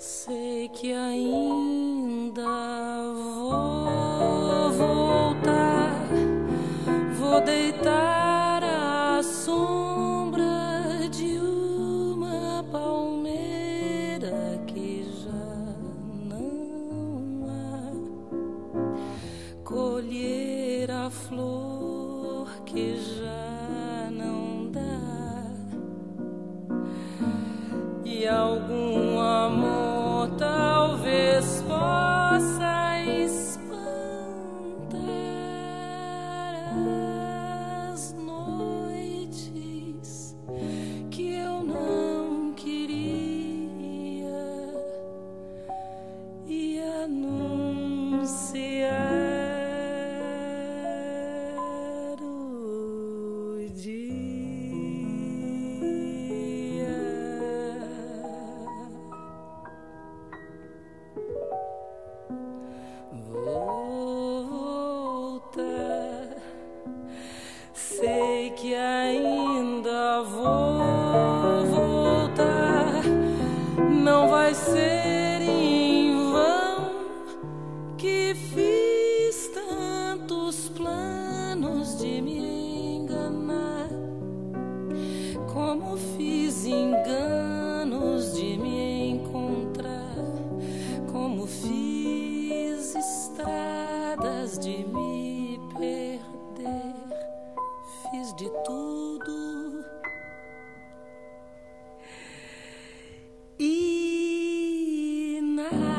Sei que ainda vou voltar, vou deitar à sombra de uma palmeira que já não há, colher a flor que já não dá. E algum fiz tantos planos de me enganar, como fiz enganos de me encontrar, como fiz estradas de me perder, fiz de tudo. E nada.